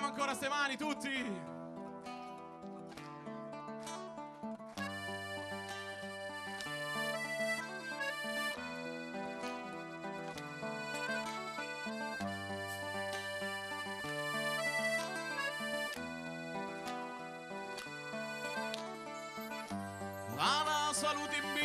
Vediamo ancora ste mani tutti. La salute in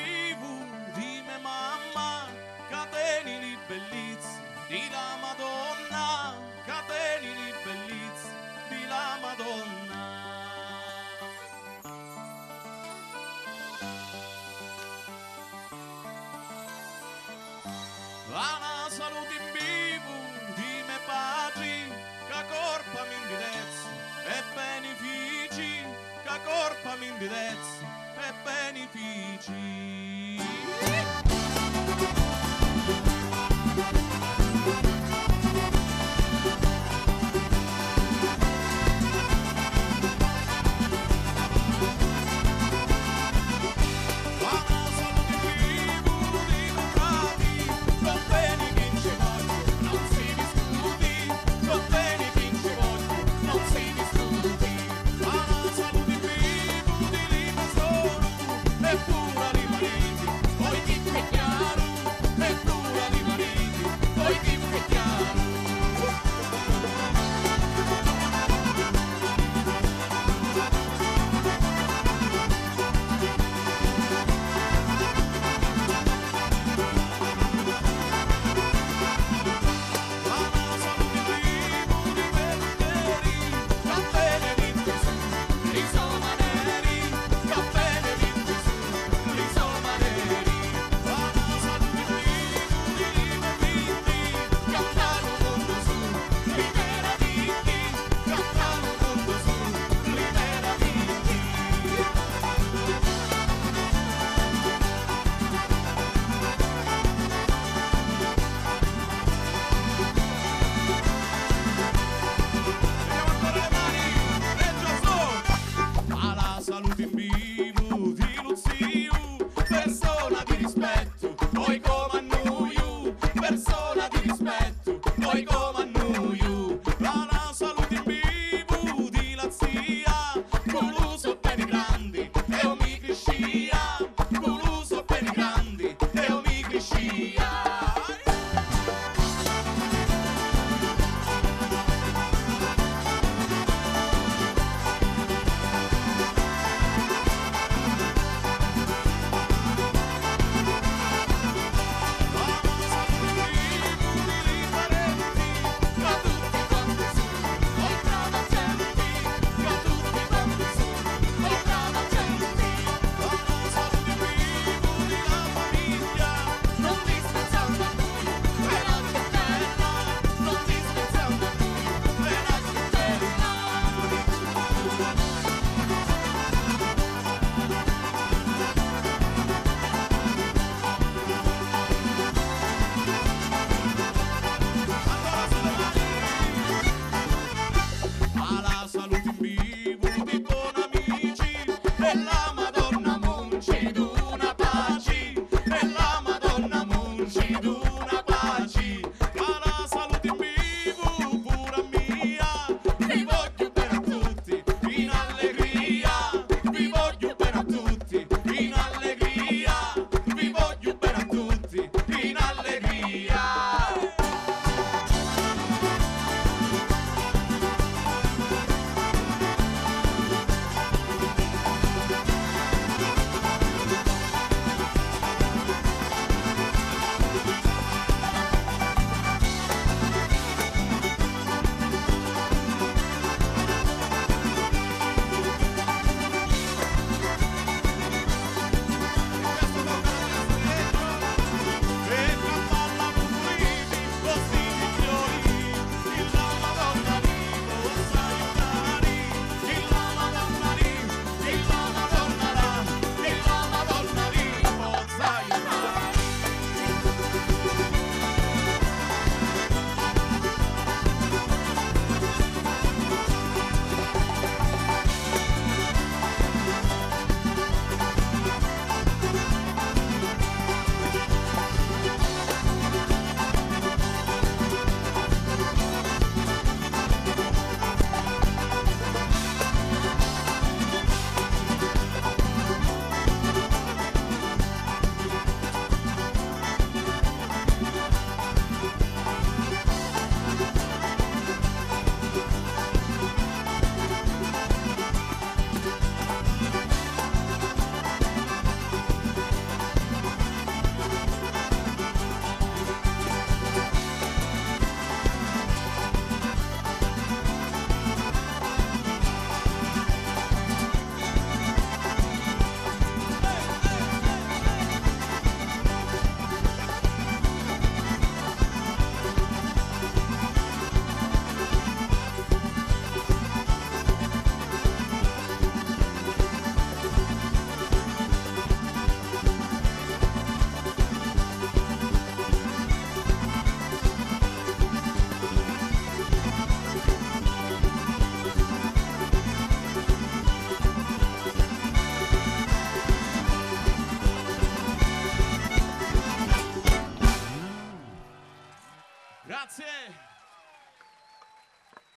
una